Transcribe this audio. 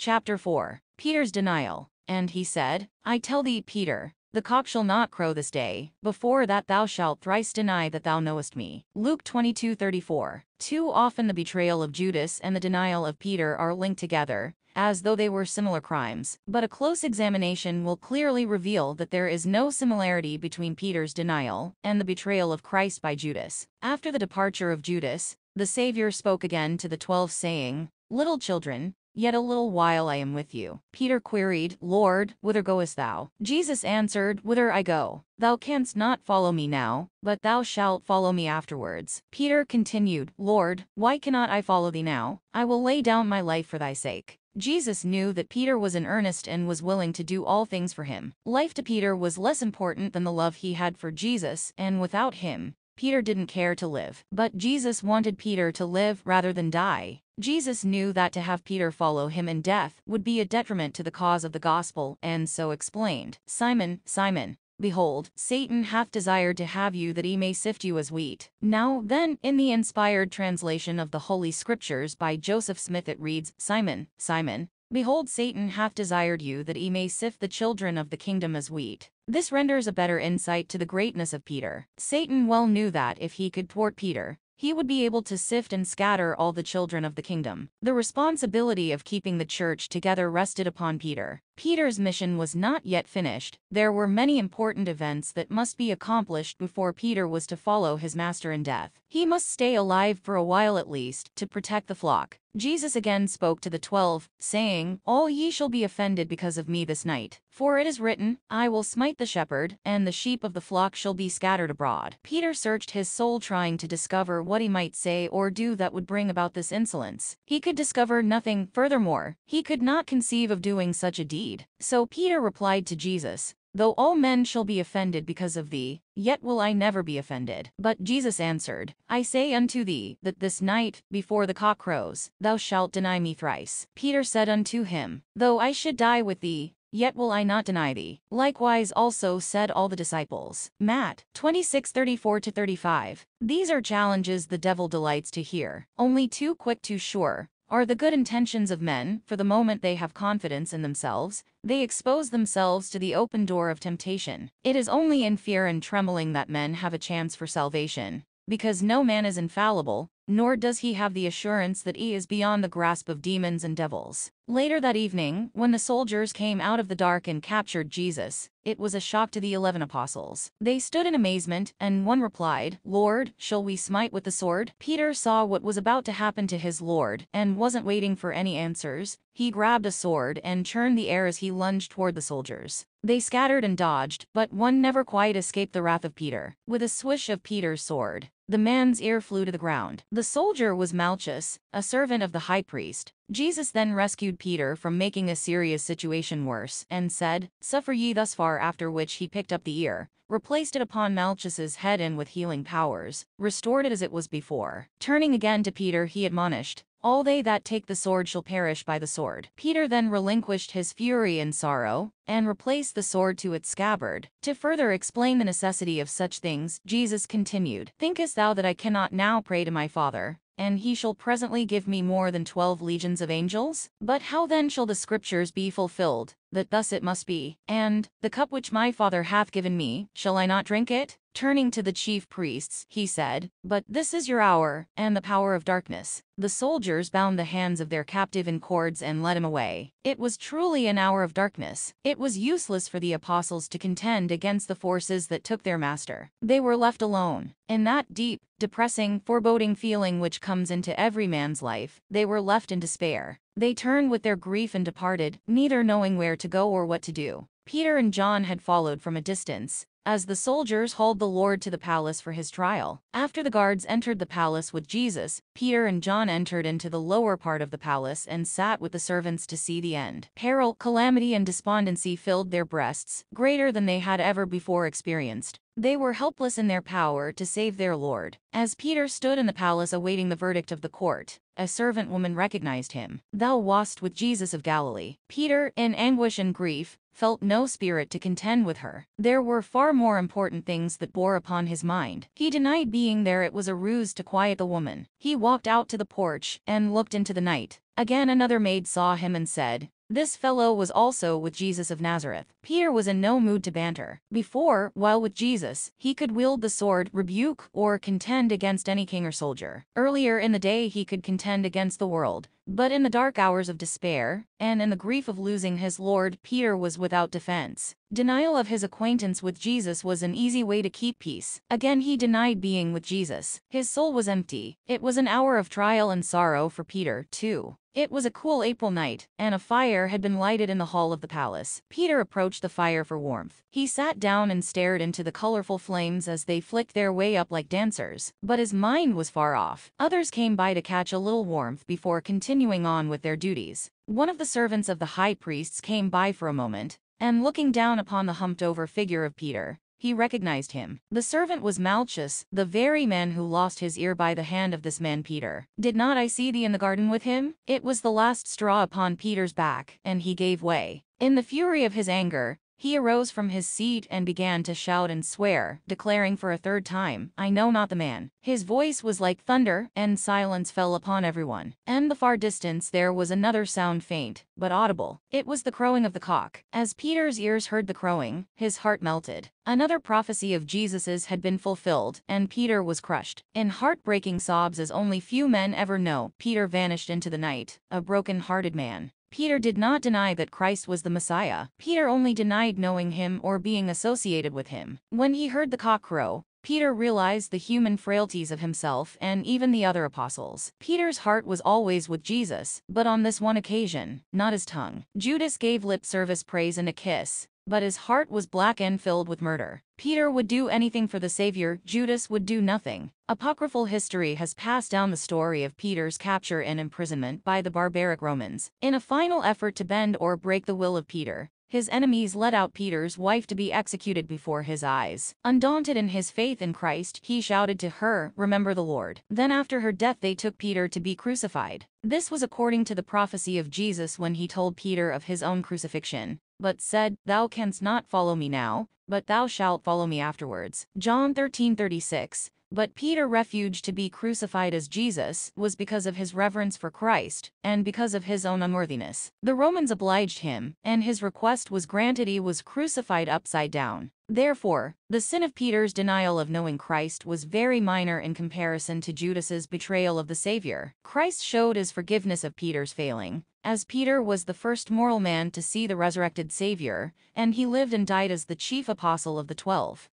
Chapter 4 Peter's Denial. And he said, I tell thee, Peter, the cock shall not crow this day, before that thou shalt thrice deny that thou knowest me. Luke 22:34. Too often the betrayal of Judas and the denial of Peter are linked together, as though they were similar crimes. But a close examination will clearly reveal that there is no similarity between Peter's denial and the betrayal of Christ by Judas. After the departure of Judas, the Savior spoke again to the twelve saying, Little children, Yet a little while I am with you. Peter queried, Lord, whither goest thou? Jesus answered, Whither I go, thou canst not follow me now, but thou shalt follow me afterwards. Peter continued, Lord, why cannot I follow thee now? I will lay down my life for thy sake. Jesus knew that Peter was in earnest and was willing to do all things for him. Life to Peter was less important than the love he had for Jesus, and without him, Peter didn't care to live. But Jesus wanted Peter to live rather than die. Jesus knew that to have Peter follow him in death would be a detriment to the cause of the gospel, and so explained, Simon, Simon, Behold, Satan hath desired to have you that he may sift you as wheat. Now then, in the inspired translation of the Holy Scriptures by Joseph Smith it reads, Simon, Simon, Behold, Satan hath desired you that he may sift the children of the kingdom as wheat. This renders a better insight to the greatness of Peter. Satan well knew that if he could thwart Peter, he would be able to sift and scatter all the children of the kingdom. The responsibility of keeping the church together rested upon Peter. Peter's mission was not yet finished. There were many important events that must be accomplished before Peter was to follow his master in death. He must stay alive for a while at least, to protect the flock. Jesus again spoke to the twelve, saying, All ye shall be offended because of me this night. For it is written, I will smite the shepherd, and the sheep of the flock shall be scattered abroad. Peter searched his soul trying to discover what he might say or do that would bring about this insolence. He could discover nothing, furthermore, he could not conceive of doing such a deed. So Peter replied to Jesus, Though all men shall be offended because of thee, yet will I never be offended. But Jesus answered, I say unto thee, that this night, before the cock crows, thou shalt deny me thrice. Peter said unto him, Though I should die with thee, yet will I not deny thee. Likewise also said all the disciples. Matt 26 34-35. These are challenges the devil delights to hear. Only too quick too sure, are the good intentions of men, for the moment they have confidence in themselves, they expose themselves to the open door of temptation. It is only in fear and trembling that men have a chance for salvation, because no man is infallible, nor does he have the assurance that he is beyond the grasp of demons and devils. Later that evening, when the soldiers came out of the dark and captured Jesus, it was a shock to the eleven apostles. They stood in amazement, and one replied, Lord, shall we smite with the sword? Peter saw what was about to happen to his Lord, and wasn't waiting for any answers. He grabbed a sword and churned the air as he lunged toward the soldiers. They scattered and dodged, but one never quite escaped the wrath of Peter. With a swish of Peter's sword, the man's ear flew to the ground. The soldier was Malchus, a servant of the high priest. Jesus then rescued Peter from making a serious situation worse, and said, Suffer ye thus far after which he picked up the ear, replaced it upon Malchus's head and with healing powers, restored it as it was before. Turning again to Peter he admonished, all they that take the sword shall perish by the sword. Peter then relinquished his fury and sorrow, and replaced the sword to its scabbard. To further explain the necessity of such things, Jesus continued, Thinkest thou that I cannot now pray to my Father, and he shall presently give me more than twelve legions of angels? But how then shall the scriptures be fulfilled, that thus it must be? And, the cup which my Father hath given me, shall I not drink it? Turning to the chief priests, he said, But this is your hour, and the power of darkness. The soldiers bound the hands of their captive in cords and led him away. It was truly an hour of darkness. It was useless for the apostles to contend against the forces that took their master. They were left alone. In that deep, depressing, foreboding feeling which comes into every man's life, they were left in despair. They turned with their grief and departed, neither knowing where to go or what to do. Peter and John had followed from a distance, as the soldiers hauled the Lord to the palace for his trial. After the guards entered the palace with Jesus, Peter and John entered into the lower part of the palace and sat with the servants to see the end. Peril, calamity and despondency filled their breasts, greater than they had ever before experienced. They were helpless in their power to save their Lord. As Peter stood in the palace awaiting the verdict of the court, a servant woman recognized him. Thou wast with Jesus of Galilee. Peter, in anguish and grief, felt no spirit to contend with her. There were far more important things that bore upon his mind. He denied being there it was a ruse to quiet the woman. He walked out to the porch and looked into the night. Again another maid saw him and said, this fellow was also with Jesus of Nazareth. Peter was in no mood to banter. Before, while with Jesus, he could wield the sword, rebuke, or contend against any king or soldier. Earlier in the day he could contend against the world. But in the dark hours of despair, and in the grief of losing his Lord, Peter was without defense. Denial of his acquaintance with Jesus was an easy way to keep peace. Again he denied being with Jesus. His soul was empty. It was an hour of trial and sorrow for Peter, too. It was a cool April night, and a fire had been lighted in the hall of the palace. Peter approached the fire for warmth. He sat down and stared into the colorful flames as they flicked their way up like dancers. But his mind was far off. Others came by to catch a little warmth before continuing on with their duties. One of the servants of the high priests came by for a moment, and looking down upon the humped-over figure of Peter, he recognized him. The servant was Malchus, the very man who lost his ear by the hand of this man Peter. Did not I see thee in the garden with him? It was the last straw upon Peter's back, and he gave way. In the fury of his anger, he arose from his seat and began to shout and swear, declaring for a third time, I know not the man. His voice was like thunder, and silence fell upon everyone. And the far distance there was another sound faint, but audible. It was the crowing of the cock. As Peter's ears heard the crowing, his heart melted. Another prophecy of Jesus's had been fulfilled, and Peter was crushed. In heartbreaking sobs as only few men ever know, Peter vanished into the night, a broken-hearted man. Peter did not deny that Christ was the Messiah. Peter only denied knowing him or being associated with him. When he heard the cock crow, Peter realized the human frailties of himself and even the other apostles. Peter's heart was always with Jesus, but on this one occasion, not his tongue. Judas gave lip service praise and a kiss, but his heart was black and filled with murder. Peter would do anything for the Savior, Judas would do nothing. Apocryphal history has passed down the story of Peter's capture and imprisonment by the barbaric Romans. In a final effort to bend or break the will of Peter, his enemies let out Peter's wife to be executed before his eyes. Undaunted in his faith in Christ, he shouted to her, Remember the Lord. Then after her death they took Peter to be crucified. This was according to the prophecy of Jesus when he told Peter of his own crucifixion but said, Thou canst not follow me now, but thou shalt follow me afterwards. John 13:36. But Peter refuged to be crucified as Jesus was because of his reverence for Christ, and because of his own unworthiness. The Romans obliged him, and his request was granted he was crucified upside down. Therefore, the sin of Peter's denial of knowing Christ was very minor in comparison to Judas's betrayal of the Savior. Christ showed his forgiveness of Peter's failing, as Peter was the first moral man to see the resurrected Savior, and he lived and died as the chief apostle of the twelve.